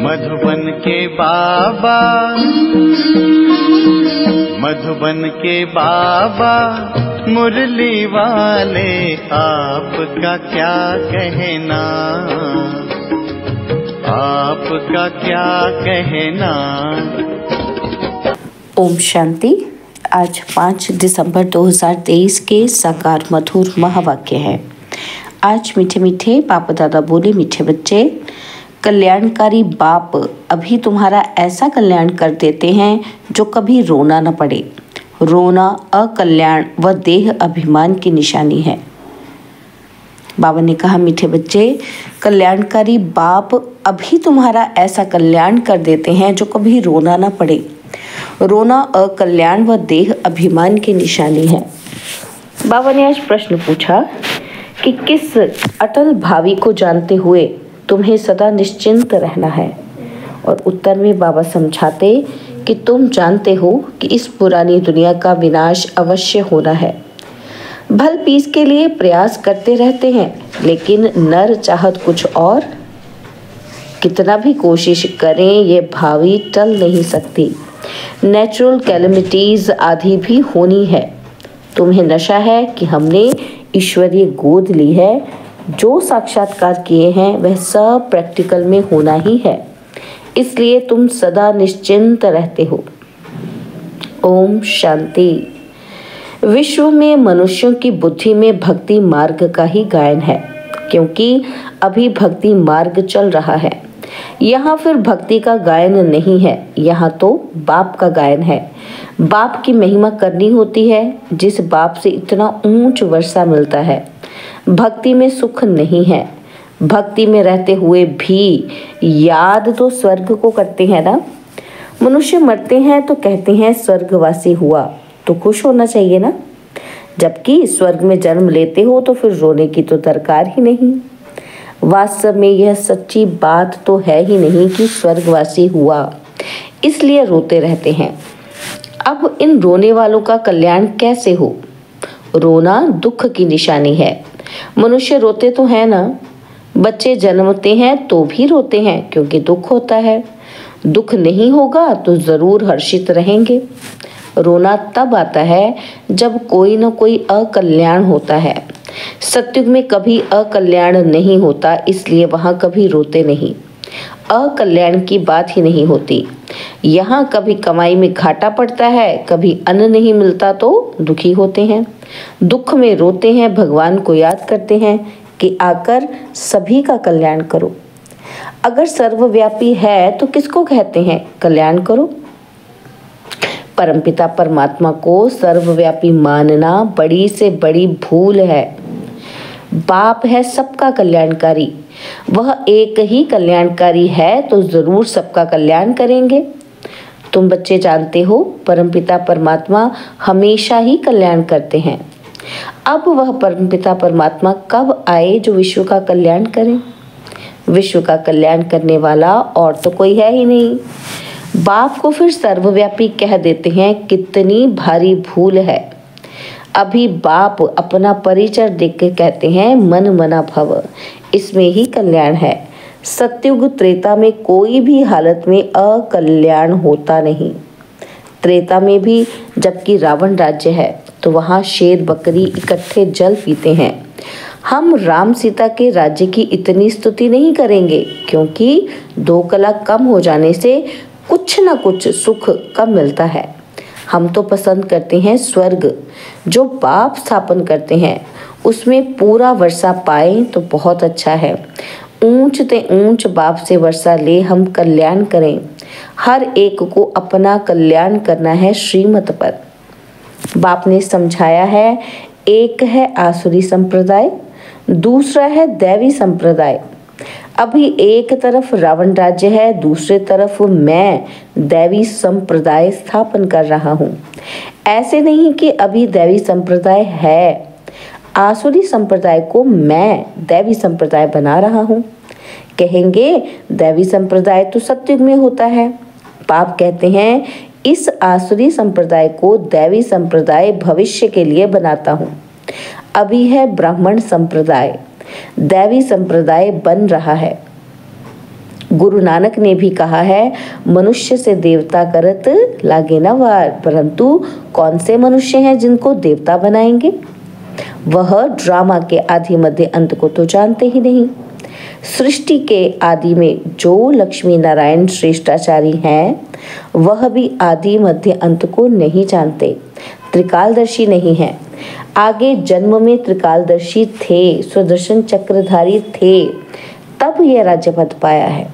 मधुबन के बाबा। मधुबन के बाबा मुरली वाले आपका क्या कहना? आपका क्या कहना? ओम शांति। आज 5 दिसंबर 2023 के साकार मधुर महावाक्य है। आज मीठे मीठे पापा दादा बोले मीठे बच्चे कल्याणकारी बाप अभी तुम्हारा ऐसा कल्याण कर देते हैं जो कभी रोना न पड़े। रोना अकल्याण व देह अभिमान की निशानी है। बाबा ने कहा, मीठे बच्चे, कल्याणकारी बाप अभी तुम्हारा ऐसा कल्याण कर देते हैं जो कभी रोना ना पड़े। रोना अकल्याण व देह अभिमान की निशानी है। बाबा ने आज प्रश्न पूछा कि किस अटल भावी को जानते हुए तुम्हें सदा निश्चिंत रहना है। और उत्तर में बाबा समझाते कि तुम जानते हो कि इस पुरानी दुनिया का विनाश अवश्य होना है। भल पीस के लिए प्रयास करते रहते हैं, लेकिन नर चाहत कुछ और? कितना भी कोशिश करें, ये भावी टल नहीं सकती। नेचुरल कैलमिटीज आदि भी होनी है। तुम्हें नशा है कि हमने ईश्वरीय गोद ली है जो साक्षात्कार किए हैं, वह सब प्रैक्टिकल में होना ही है। इसलिए तुम सदा निश्चिंत रहते हो। ओम शांति। विश्व में मनुष्यों की बुद्धि में भक्ति मार्ग का ही गायन है, क्योंकि अभी भक्ति मार्ग चल रहा है। यहाँ फिर भक्ति का गायन नहीं है, यहाँ तो बाप का गायन है। बाप की महिमा करनी होती है, जिस बाप से इतना ऊंच वर्षा मिलता है। भक्ति में सुख नहीं है। भक्ति में रहते हुए भी याद तो स्वर्ग को करते हैं ना। मनुष्य मरते हैं तो कहते हैं स्वर्गवासी हुआ तो खुश होना चाहिए ना। जबकि स्वर्ग में जन्म लेते हो तो फिर रोने की तो दरकार ही नहीं। वास्तव में यह सच्ची बात तो है ही नहीं कि स्वर्गवासी हुआ, इसलिए रोते रहते हैं। अब इन रोने वालों का कल्याण कैसे हो? रोना दुख की निशानी है। मनुष्य रोते तो है ना। बच्चे जन्मते हैं तो भी रोते हैं, क्योंकि दुख होता है। दुख नहीं होगा तो ज़रूर हर्षित रहेंगे। रोना तब आता है जब कोई न कोई अकल्याण होता है। सत्युग में कभी अकल्याण नहीं होता, इसलिए वहाँ कभी रोते नहीं। अकल्याण की बात ही नहीं होती। यहाँ कभी कमाई में घाटा पड़ता है, कभी अन्न नहीं मिलता तो दुखी होते हैं। दुख में रोते हैं, भगवान को याद करते हैं कि आकर सभी का कल्याण करो। अगर सर्वव्यापी है तो किसको कहते हैं कल्याण करो? परमपिता परमात्मा को सर्वव्यापी मानना बड़ी से बड़ी भूल है। बाप है सबका कल्याणकारी। वह एक ही कल्याणकारी है तो ज़रूर सबका कल्याण करेंगे। तुम बच्चे जानते हो, परमपिता परमात्मा हमेशा ही कल्याण करते हैं। अब वह परमपिता परमात्मा कब आए जो विश्व का कल्याण करे? विश्व का कल्याण करने वाला और तो कोई है ही नहीं। बाप को फिर सर्वव्यापी कह देते हैं, कितनी भारी भूल है। अभी बाप अपना परिचय देख कहते हैं, मन मना भव। इसमें ही कल्याण है। सत्युग त्रेता में कोई भी हालत में अकल्याण होता नहीं। त्रेता में भी जबकि रावण राज्य है तो वहाँ शेर बकरी इकट्ठे जल पीते हैं। हम राम सीता के राज्य की इतनी स्तुति नहीं करेंगे, क्योंकि दो कला कम हो जाने से कुछ न कुछ सुख कम मिलता है। हम तो पसंद करते हैं स्वर्ग, जो बाप स्थापन करते हैं। उसमें पूरा वर्षा पाए तो बहुत अच्छा है। ऊंच ते ऊंच बाप से वर्षा ले हम कल्याण करें। हर एक को अपना कल्याण करना है श्रीमत पर। बाप ने समझाया है, एक है आसुरी संप्रदाय, दूसरा है दैवी संप्रदाय। अभी एक तरफ़ रावण राज्य है, दूसरे तरफ़ मैं दैवी संप्रदाय स्थापन कर रहा हूँ। ऐसे नहीं कि अभी दैवी संप्रदाय है। आसुरी संप्रदाय को मैं दैवी संप्रदाय बना रहा हूँ। कहेंगे, दैवी संप्रदाय तो सत्युग में होता है। पाप कहते हैं, इस आसुरी संप्रदाय को दैवी संप्रदाय भविष्य के लिए बनाता हूँ। अभी है ब्राह्मण संप्रदाय। दैवी संप्रदाय बन रहा है। गुरु नानक ने भी कहा है, मनुष्य से देवता करत लागे ना वार, परंतु कौन से मनुष्य हैं जिनको देवता बनाएँगे? वह ड्रामा के आदि मध्य अंत को तो जानते ही नहीं। सृष्टि के आदि में जो लक्ष्मी नारायण श्रेष्ठाचारी हैं, वह भी आदि मध्य अंत को नहीं जानते। त्रिकालदर्शी नहीं है। आगे जन्म में त्रिकालदर्शी थे, स्वदर्शन चक्रधारी थे, तब यह राज्य पद पाया है।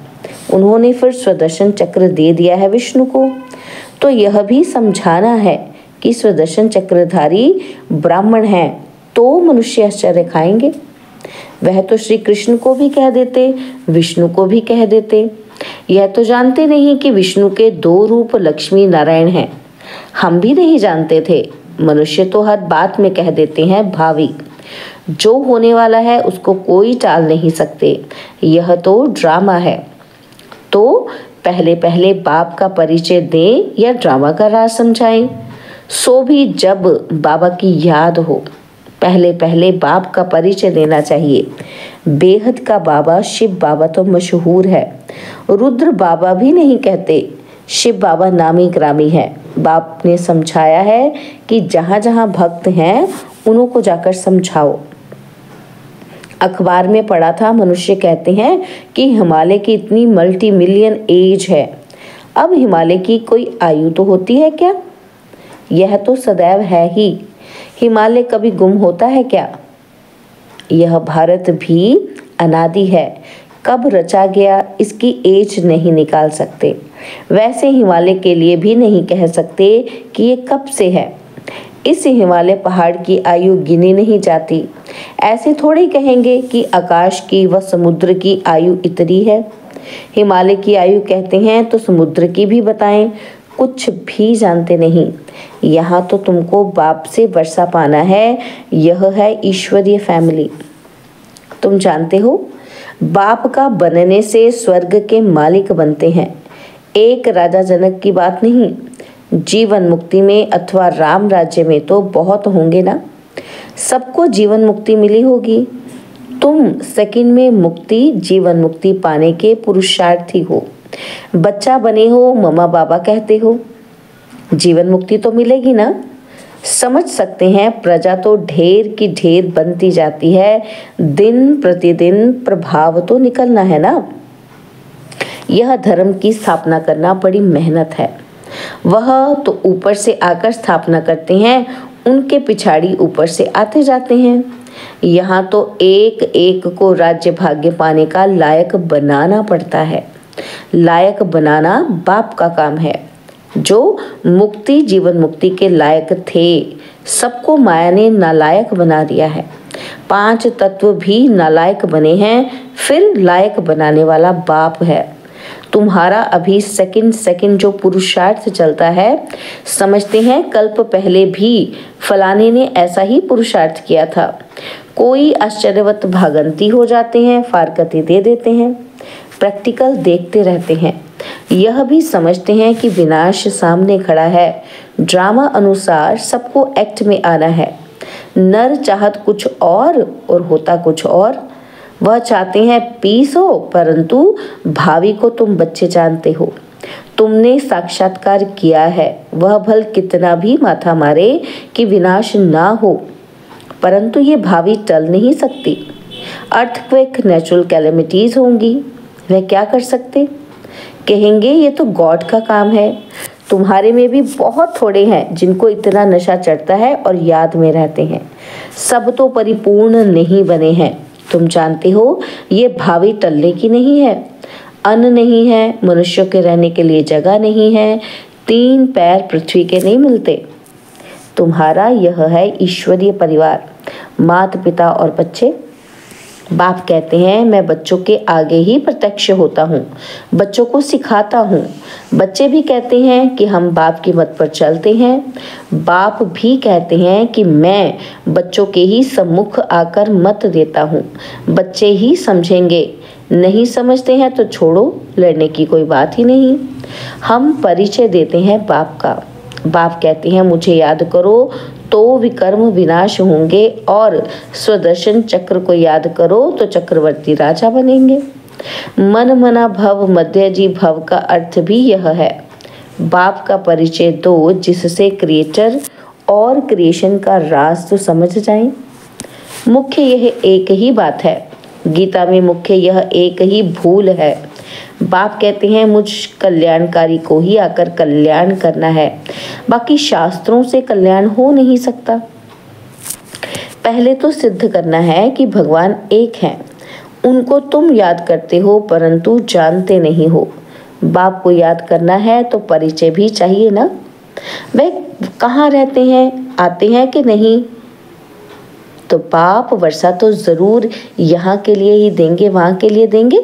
उन्होंने फिर स्वदर्शन चक्र दे दिया है विष्णु को। तो यह भी समझाना है कि स्वदर्शन चक्रधारी ब्राह्मण हैं तो मनुष्य आश्चर्य खाएँगे। वह तो श्री कृष्ण को भी कह देते, विष्णु को भी कह देते। यह तो जानते नहीं कि विष्णु के दो रूप लक्ष्मी नारायण हैं। हम भी नहीं जानते थे। मनुष्य तो हर बात में कह देते हैं, भावी। जो होने वाला है, उसको कोई टाल नहीं सकते। यह तो ड्रामा है। तो पहले पहले बाप का परिचय दें या ड्रामा का राज समझाएँ। सो भी जब बाबा की याद हो। पहले पहले बाप का परिचय देना चाहिए। बेहद का बाबा शिव बाबा तो मशहूर है। रुद्र बाबा भी नहीं कहते, शिव बाबा नामी ग्रामी है। बाप ने समझाया है कि जहाँ जहाँ भक्त हैं, उन्हों को जाकर समझाओ। अखबार में पढ़ा था, मनुष्य कहते हैं कि हिमालय की इतनी मल्टी मिलियन एज है। अब हिमालय की कोई आयु तो होती है क्या? यह तो सदैव है ही। हिमालय कभी गुम होता है क्या? यह भारत भी अनादि है। कब रचा गया, इसकी एज नहीं निकाल सकते। वैसे हिमालय के लिए भी नहीं कह सकते कि ये कब से है। इस हिमालय पहाड़ की आयु गिनी नहीं जाती। ऐसे थोड़े कहेंगे कि आकाश की व समुद्र की आयु इतनी है। हिमालय की आयु कहते हैं तो समुद्र की भी बताएँ। कुछ भी जानते नहीं। यहाँ तो तुमको बाप से वर्षा पाना है। यह है ईश्वरीय फैमिली। तुम जानते हो, बाप का बनने से स्वर्ग के मालिक बनते हैं। एक राजा जनक की बात नहीं, जीवन मुक्ति में अथवा राम राज्य में तो बहुत होंगे ना। सबको जीवन मुक्ति मिली होगी। तुम सेकंड में मुक्ति, जीवन मुक्ति पाने के पुरुषार्थी हो। बच्चा बने हो ममा बाबा कहते हो। जीवन मुक्ति तो मिलेगी ना? समझ सकते हैं, प्रजा तो ढेर की ढेर बनती जाती है। दिन प्रतिदिन प्रभाव तो निकलना है ना? यह धर्म की स्थापना करना बड़ी मेहनत है। वह तो ऊपर से आकर स्थापना करते हैं, उनके पिछाड़ी ऊपर से आते जाते हैं। यहाँ तो एक एक को राज्य भाग्य पाने का लायक बनाना पड़ता है। लायक बनाना बाप का काम है। जो मुक्ति, जीवन मुक्ति के लायक थे, सबको माया ने नालायक बना दिया है। पाँच तत्व भी नालायक बने हैं, फिर लायक बनाने वाला बाप है। तुम्हारा अभी सेकंड सेकंड जो पुरुषार्थ चलता है, समझते हैं कल्प पहले भी फलाने ने ऐसा ही पुरुषार्थ किया था। कोई आश्चर्यवत भागंती हो जाते हैं, फारकती दे देते हैं। प्रैक्टिकल देखते रहते हैं। यह भी समझते हैं कि विनाश सामने खड़ा है। ड्रामा अनुसार सबको एक्ट में आना है। नर चाहत कुछ और और होता कुछ और। वह चाहते हैं पीस हो, परंतु भावी को तुम बच्चे जानते हो। तुमने साक्षात्कार किया है। वह भल कितना भी माथा मारे कि विनाश ना हो, परंतु ये भावी टल नहीं सकती। अर्थक्वेक नेचुरल कैलेमिटीज होंगी। वह क्या कर सकते? कहेंगे, ये तो गॉड का काम है। तुम्हारे में भी बहुत थोड़े हैं जिनको इतना नशा चढ़ता है और याद में रहते हैं। सब तो परिपूर्ण नहीं बने हैं। तुम जानते हो, ये भावी टलने की नहीं है। अन्न नहीं है, मनुष्यों के रहने के लिए जगह नहीं है, तीन पैर पृथ्वी के नहीं मिलते। तुम्हारा यह है ईश्वरीय परिवार। माता पिता और बच्चे बाप कहते हैं, मैं बच्चों के आगे ही प्रत्यक्ष होता हूँ, बच्चों को सिखाता हूँ। बच्चे भी कहते हैं कि हम बाप की मत पर चलते हैं। बाप भी कहते हैं कि मैं बच्चों के ही सम्मुख आकर मत देता हूँ। बच्चे ही समझेंगे। नहीं समझते हैं तो छोड़ो, लड़ने की कोई बात ही नहीं। हम परिचय देते हैं बाप का। बाप कहते हैं, मुझे याद करो तो विकर्म विनाश होंगे और स्वदर्शन चक्र को याद करो तो चक्रवर्ती राजा बनेंगे। मन मना भव, मध्यजी भव का अर्थ भी यह है। बाप का परिचय दो, जिससे क्रिएटर और क्रिएशन का राज तो समझ जाए। मुख्य यह एक ही बात है। गीता में मुख्य यह एक ही भूल है। बाप कहते हैं, मुझ कल्याणकारी को ही आकर कल्याण करना है। बाकी शास्त्रों से कल्याण हो नहीं सकता। पहले तो सिद्ध करना है कि भगवान एक हैं। उनको तुम याद करते हो, परंतु जानते नहीं हो। बाप को याद करना है तो परिचय भी चाहिए ना? वह कहाँ रहते हैं, आते हैं कि नहीं? तो बाप वर्षा तो ज़रूर यहाँ के लिए ही देंगे, वहाँ के लिए देंगे।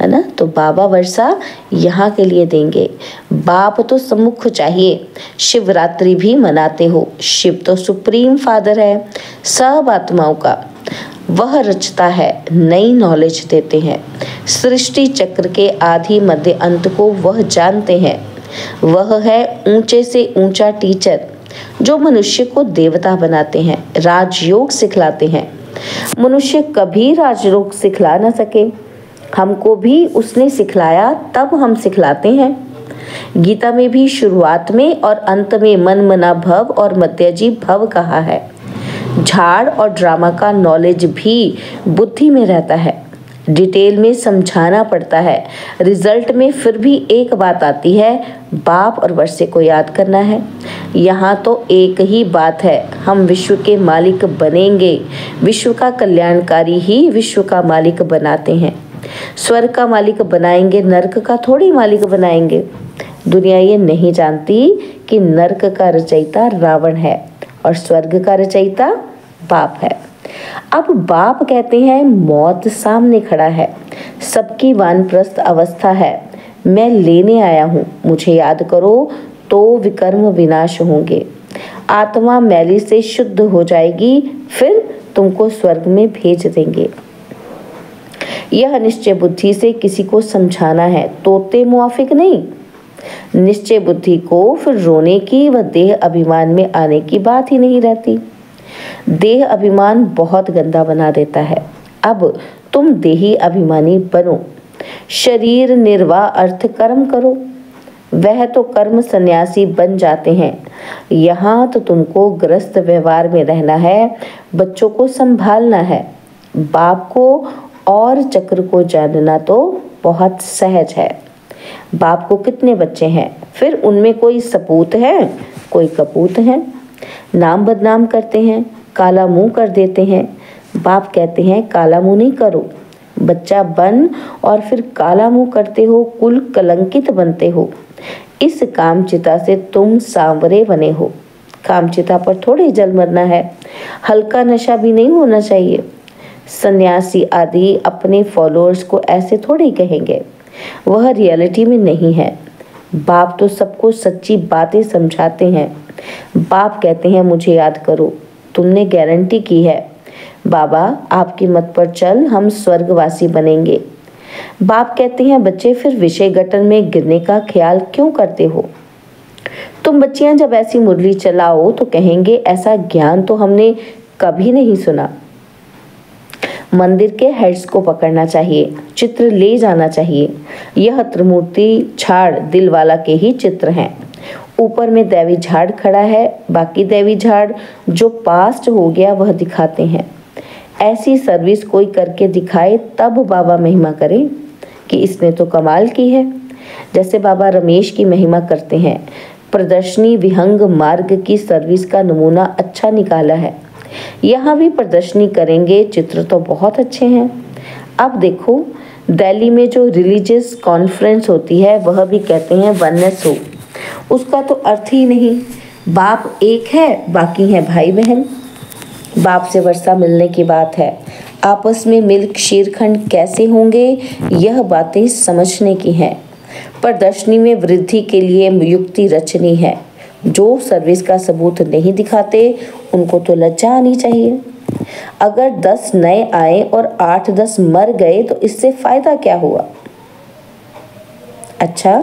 है ना? तो बाबा वर्षा यहाँ के लिए देंगे। बाप तो सम्मुख चाहिए। शिवरात्रि भी मनाते हो। शिव तो सुप्रीम फादर है। सब आत्माओं का। वह रचता है। नई नॉलेज देते हैं। सृष्टि चक्र के आधि मध्य अंत को वह जानते हैं। वह है ऊँचे से ऊँचा टीचर जो मनुष्य को देवता बनाते हैं, राजयोग सिखलाते हैं। मनुष्य कभी राजयोग सिखला ना सके। हमको भी उसने सिखलाया, तब हम सिखलाते हैं। गीता में भी शुरुआत में और अंत में मन मना भव और मध्यजी भव कहा है। झाड़ और ड्रामा का नॉलेज भी बुद्धि में रहता है। डिटेल में समझाना पड़ता है। रिज़ल्ट में फिर भी एक बात आती है, बाप और वर्षे को याद करना है। यहाँ तो एक ही बात है, हम विश्व के मालिक बनेंगे। विश्व का कल्याणकारी ही विश्व का मालिक बनाते हैं। स्वर्ग का मालिक बनाएँगे, नरक का थोड़ी मालिक बनाएँगे। दुनिया ये नहीं जानती कि नरक का रचयिता रावण है और स्वर्ग का रचयिता बाप है। अब बाप कहते हैं, मौत सामने खड़ा है। सबकी वानप्रस्थ अवस्था है। मैं लेने आया हूँ। मुझे याद करो तो विकर्म विनाश होंगे। आत्मा मैली से शुद्ध हो जाएगी, फिर तुमको स्वर्ग में भेज देंगे। यह निश्चय बुद्धि से किसी को समझाना है। तोते मुआफिक नहीं। निश्चय बुद्धि को फिर रोने की व देह अभिमान में आने की बात ही नहीं रहती। देह अभिमान बहुत गंदा बना देता है। अब तुम देही अभिमानी बनो। शरीर निर्वाह अर्थ कर्म करो। वह तो कर्म सन्यासी बन जाते हैं। यहाँ तो तुमको ग्रस्त व्यवहार में रहना है, बच्चों को संभालना है। बाप को और चक्र को जानना तो बहुत सहज है। बाप को कितने बच्चे हैं? फिर उनमें कोई सपूत है? कोई कपूत है? नाम बदनाम करते हैं, काला मुँह कर देते हैं। बाप कहते हैं, काला मुँह नहीं करो। बच्चा बन और फिर काला मुँह करते हो, कुल कलंकित बनते हो। इस कामचिता से तुम सांवरे बने हो। कामचिता पर थोड़ी जल मरना है। हल्का नशा भी नहीं होना चाहिए। सन्यासी आदि अपने फॉलोअर्स को ऐसे थोड़ी कहेंगे। वह रियलिटी में नहीं है। बाप तो सबको सच्ची बातें समझाते हैं। बाप कहते हैं, मुझे याद करो, तुमने गारंटी की है। बाबा, आपकी मत पर चल, हम स्वर्गवासी बनेंगे। बाप कहते हैं, बच्चे, फिर विषय गठन में गिरने का ख्याल क्यों करते हो? तुम बच्चियाँ जब ऐसी मुरली चलाओ तो कहेंगे, ऐसा ज्ञान तो हमने कभी नहीं सुना। मंदिर के हेड्स को पकड़ना चाहिए, चित्र ले जाना चाहिए। यह त्रिमूर्ति झाड़ दिल वाला के ही चित्र हैं। ऊपर में देवी झाड़ खड़ा है, बाकी देवी झाड़ जो पास्ट हो गया वह दिखाते हैं। ऐसी सर्विस कोई करके दिखाए, तब बाबा महिमा करे कि इसने तो कमाल की है। जैसे बाबा रमेश की महिमा करते हैं, प्रदर्शनी विहंग मार्ग की सर्विस का नमूना अच्छा निकाला है। यहाँ भी प्रदर्शनी करेंगे। चित्र तो बहुत अच्छे हैं। अब देखो, दिल्ली में जो रिलीजियस कॉन्फ्रेंस होती है, वह भी कहते हैं वननेस हो उसका तो अर्थ ही नहीं। बाप एक है, बाकी हैं भाई बहन बाप से वर्षा मिलने की बात है। आपस में मिल्क शीरखंड कैसे होंगे, यह बातें समझने की हैं। प्रदर्शनी में वृद्धि के लिए युक्ति रचनी है। जो सर्विस का सबूत नहीं दिखाते उनको तो लज्जा आनी चाहिए। अगर दस नए आए और आठ दस मर गए तो इससे फ़ायदा क्या हुआ? अच्छा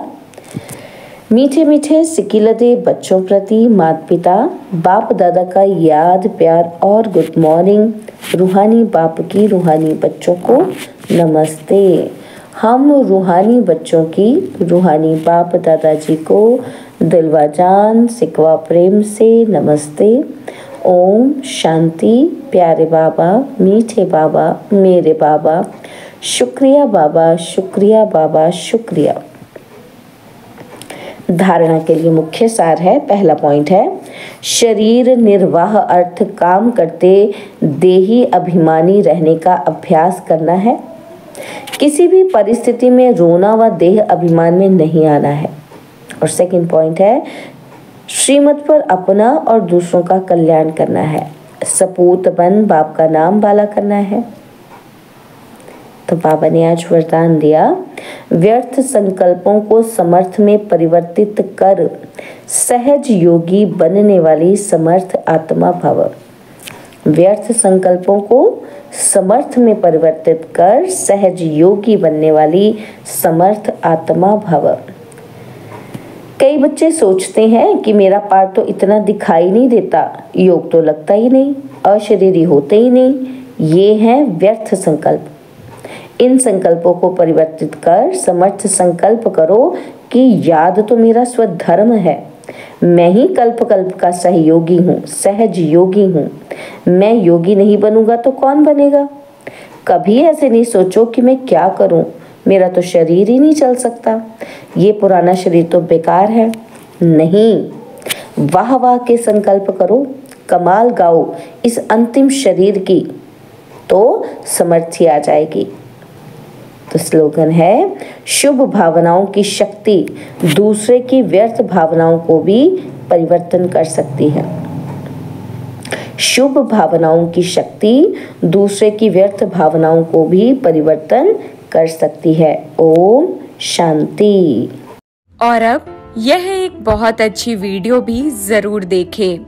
मीठे मीठे सिकिलते बच्चों प्रति माता पिता बाप दादा का याद, प्यार और गुड मॉर्निंग। रूहानी बाप की रूहानी बच्चों को नमस्ते। हम रूहानी बच्चों की रूहानी बाप दादाजी को दिलवा जान सिकवा प्रेम से नमस्ते। ओम शांति, प्यारे बाबा, मीठे बाबा, मेरे बाबा, शुक्रिया बाबा शुक्रिया बाबा, शुक्रिया। धारणा के लिए मुख्य सार है, पहला पॉइंट है, शरीर निर्वाह अर्थ काम करते देही अभिमानी रहने का अभ्यास करना है। किसी भी परिस्थिति में रोना व देह अभिमान में नहीं आना है। और सेकंड पॉइंट है श्रीमत पर अपना और दूसरों का कल्याण करना है। सपूत बन बाप का नाम बाला करना है। तो बाबा ने आज वरदान दिया, व्यर्थ संकल्पों को समर्थ में परिवर्तित कर, सहज योगी बनने वाली समर्थ आत्मा भव। व्यर्थ संकल्पों को समर्थ में परिवर्तित कर, सहज योगी बनने वाली समर्थ आत्मा भव। कई बच्चे सोचते हैं कि मेरा पार्ट तो इतना दिखाई नहीं देता, योग तो लगता ही नहीं, अशरीरी होते ही नहीं, ये हैं व्यर्थ संकल्प। इन संकल्पों को परिवर्तित कर समर्थ संकल्प करो कि याद तो मेरा स्वधर्म है। मैं ही कल्प कल्प का सहयोगी हूँ, सहज योगी हूँ। मैं योगी नहीं बनूँगा तो कौन बनेगा? कभी ऐसे नहीं सोचो कि मैं क्या करूँ। मेरा तो शरीर ही नहीं चल सकता। ये पुराना शरीर तो बेकार है। नहीं। वाह वाह के संकल्प करो, कमाल गाओ, इस अंतिम शरीर की तो समर्थी आ जाएगी। तो स्लोगन है, शुभ भावनाओं की शक्ति दूसरे की व्यर्थ भावनाओं को भी परिवर्तन कर सकती है। शुभ भावनाओं की शक्ति दूसरे की व्यर्थ भावनाओं को भी परिवर्तन कर सकती है। ओम शांति। और अब यह एक बहुत अच्छी वीडियो भी ज़रूर देखें।